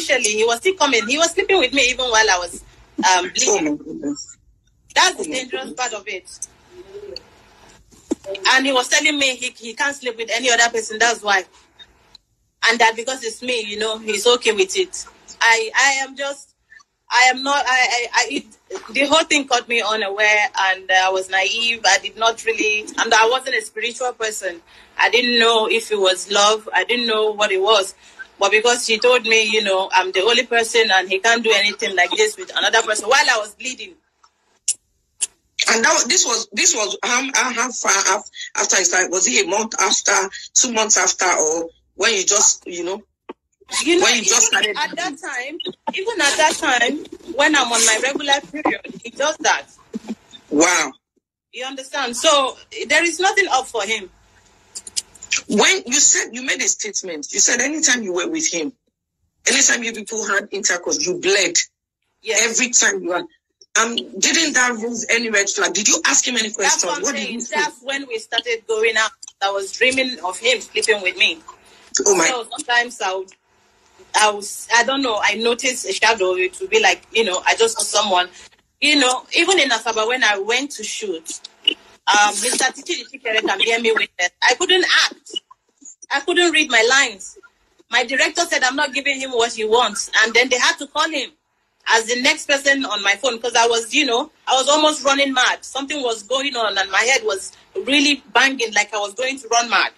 initially he was still coming. He was sleeping with me even while I was um, bleeding. Oh. That's the dangerous part of it. And he was telling me he, he can't sleep with any other person. That's why. And that because it's me, you know, he's okay with it. I I am just I am not I I, I it, the whole thing caught me unaware and I was naive. I did not really and I wasn't a spiritual person. I didn't know if it was love. I didn't know what it was. But because he told me, you know, I'm the only person and he can't do anything like this with another person while I was bleeding. And that this was this was how how, far after it started? Was it a month after, two months after, or when you just you know? You know, When you just started- at that time, even at that time, when I'm on my regular period, he does that. Wow. You understand? So there is nothing up for him. When you said you made a statement, you said anytime you were with him, anytime you people had intercourse, you bled. Yes. Every time you had. Um, didn't that raise any red flag? Did you ask him any That's questions? what I'm What did saying. you? That's when we started going out. I was dreaming of him sleeping with me. Oh my! So sometimes I would, I was, I don't know, I noticed a shadow. It would be like, you know, I just saw someone. You know, even in Asaba when I went to shoot, um, Mr. Tchidi Chikere can hear me witness. I couldn't act. I couldn't read my lines. My director said I'm not giving him what he wants, and then they had to call him as the next person on my phone because I was, you know, I was almost running mad. Something was going on, and my head was really banging like I was going to run mad.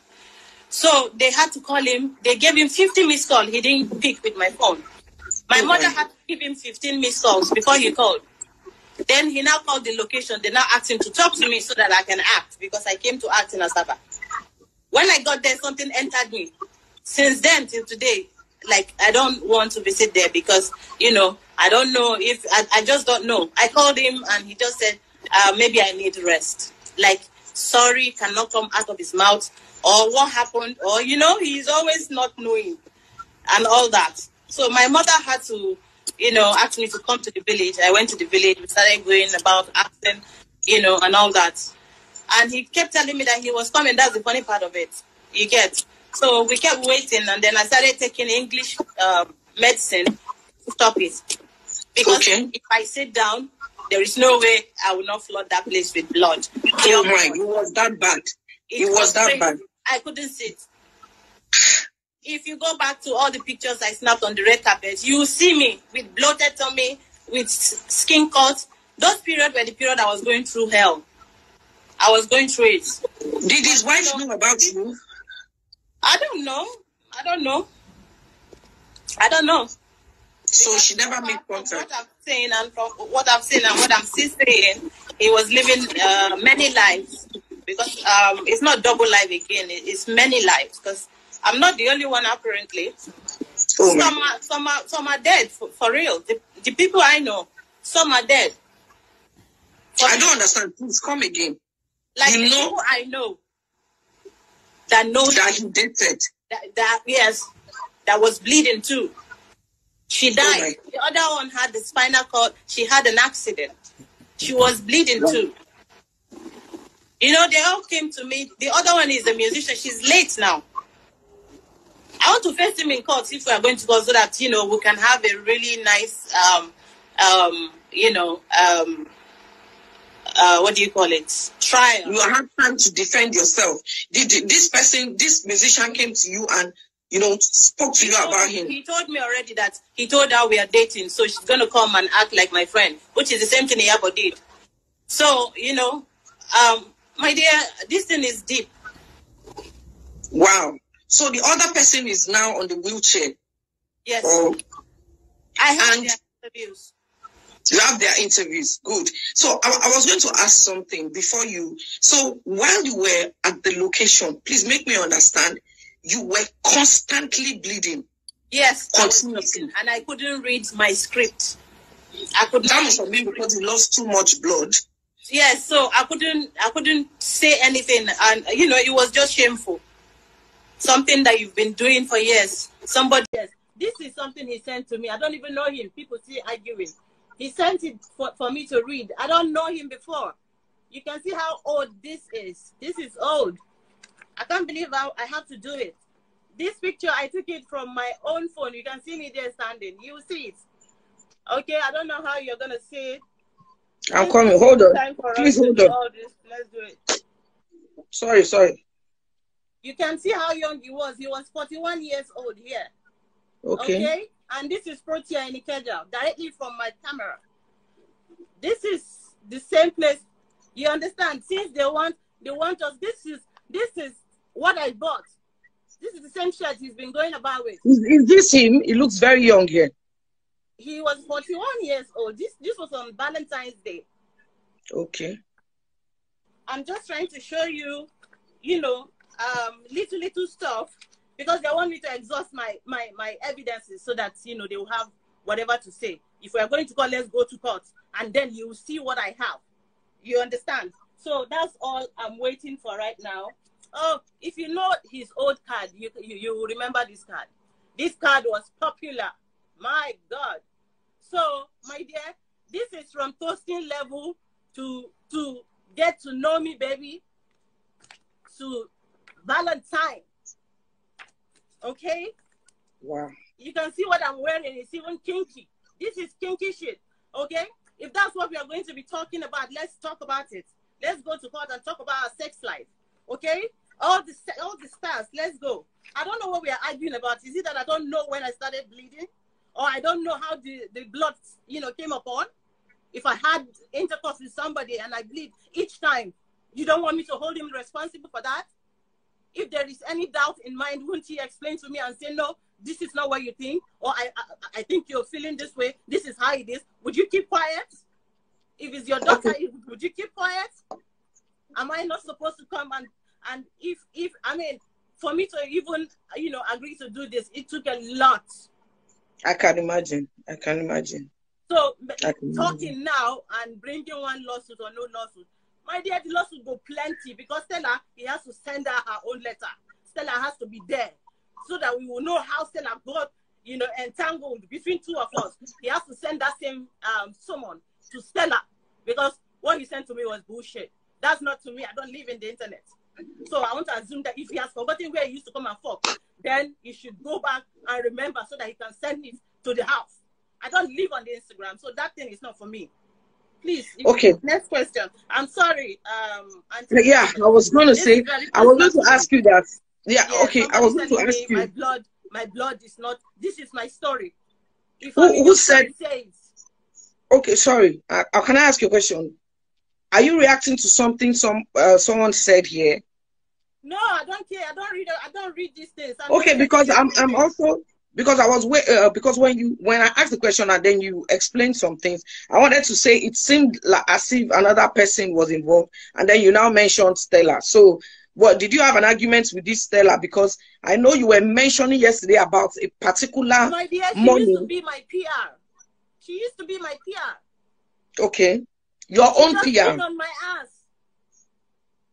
So they had to call him. They gave him 50 missed calls. He didn't pick with my phone. My Oh, mother had to give him 15 missed calls before he called. Then he now called the location. They now asked him to talk to me so that I can act because I came to act in Asaba. When I got there, something entered me. Since then till today, like I don't want to visit there because you know I don't know if I, I just don't know. I called him and he just said uh, maybe I need rest. Like sorry cannot come out of his mouth or what happened or you know he's always not knowing and all that. So my mother had to, you know, ask me to come to the village. I went to the village. We started going about acting, you know, and all that. And he kept telling me that he was coming. That's the funny part of it. You get. So we kept waiting, and then I started taking English um, medicine to stop it. Because Okay. if I sit down, there is no way I will not flood that place with blood. Oh my! It was that bad. It was that crazy. bad. I couldn't sit. If you go back to all the pictures I snapped on the red carpet, you see me with bloated tummy, with skin cuts. Those periods were the period I was going through hell. I was going through it. Did his wife know about you? I don't know. I don't know. I don't know. So she never made contact. what I've seen and from what I've seen and what I'm still saying, he was living uh, many lives because um, it's not double life again. It's many lives because I'm not the only one apparently. Oh Some are, some are, some are dead for, for real. The, the people I know, some are dead. For I don't understand. Please come again. Like you know- people I know that know That he dated. that, that yes, that was bleeding too. She Oh died. my- the other one had the spinal cord. She had an accident. She was bleeding too. You know, they all came to me. The other one is a musician. She's late now. I want to face him in court if we are going to go so that you know we can have a really nice, um, um, you know, um, uh, what do you call it? Trial. You had time to defend yourself. Did this person, this musician, came to you and you know spoke to you told- about him? He told me already that he told her we are dating, so she's gonna come and act like my friend, which is the same thing Iyabo did. So you know, um, my dear, this thing is deep. Wow. So the other person is now on the wheelchair. Yes, Oh, I have and- interviews. You have their interviews. Good. So I, I was going to ask something before you. So while you were at the location, please make me understand. You were constantly bleeding. Yes, Continuously. and I couldn't read my script. I could That must have been because you lost too much blood. Yes, so I couldn't. I couldn't say anything, and you know, it was just shameful. Something that you've been doing for years. Somebody. Yes, this is something he sent to me. I don't even know him. People still arguing. He sent it for, for me to read. I don't know him before. You can see how old this is. This is old. I can't believe how I have to do it. This picture, I took it from my own phone. You can see me there standing. You see it. Okay, I don't know how you're going to see it. I'm coming. Hold on. Time for us Please hold on. Let's do it. Sorry, sorry. You can see how young he was. He was 41 years old here. Okay. Okay. And this is Protea in Ikeja, directly from my camera. This is the same place. You understand? Since they want, they want us. This is this is what I bought. This is the same shirt he's been going about with. Is, is this him? He looks very young here. He was 41 years old. This this was on Valentine's Day. Okay. I'm just trying to show you, you know, um, little little stuff because they want me to exhaust my my my evidences so that you know they will have whatever to say. If we are going to court, let's go to court, and then you will see what I have. You understand? So that's all I'm waiting for right now. Oh, if you know his old card, you you, you remember this card. This card was popular. My God. So, my dear, this is from toasting level to to get to know me, baby, to Valentine. Okay? Wow. You can see what I'm wearing. It's even kinky. This is kinky shit. Okay? If that's what we are going to be talking about, let's talk about it. Let's go to court and talk about our sex life. Okay? All the all the stars, let's go. I don't know what we are arguing about. Is it that I don't know when I started bleeding? Or I don't know how the, the blood, you know, came upon? If I had intercourse with somebody and I bleed each time, you don't want me to hold him responsible for that? If there is any doubt in mind, wouldn't he explain to me and say, no, this is not what you think, or I, I, I think you're feeling this way, this is how it is. Would you keep quiet? If it's your daughter, would you keep quiet? Am I not supposed to come and, and if, if, I mean, for me to even, you know, agree to do this, it took a lot. I can imagine. I can imagine. So can talking now and bringing one lawsuit or no lawsuit, my dear, the lawsuit go plenty because Stella, he has to send her her own letter. Stella has to be there so that we will know how Stella got, you know, entangled between two of us. He has to send that same um summon to Stella because what he sent to me was bullshit. That's not to me. I don't live in the internet. So I want to assume that if he has forgotten where he used to come and fuck, then he should go back and remember so that he can send it to the house. I don't live on the Instagram, so that thing is not for me. Please. Okay. Next question. I'm sorry. Um. Auntie- Yeah, I was going to say, I was going to ask you that. Yeah, Yeah, okay, I was going to ask you. My blood, my blood is not. This is my story. If Who- who said- says, Okay, sorry. Uh, uh, can I ask you a question? Are you reacting to something some uh, someone said here? No, I don't care. I don't read. I don't read these things. I'm Okay, because I'm. I'm also because I was wa- uh, because when you when I asked the question and then you explained some things, I wanted to say it seemed like as if another person was involved, and then you now mentioned Stella. So, what did you have an argument with this Stella? Because I know you were mentioning yesterday about a particular. My dear, she used to be my PR. She used to be my PR. Okay, your She own PR. on my ass,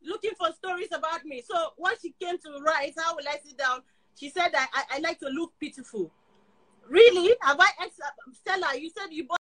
looking for stories about me. So when she came to write, how will I sit down? She said I, I, I like to look pitiful. Really? Have I ex- uh, Stella? You said you bought.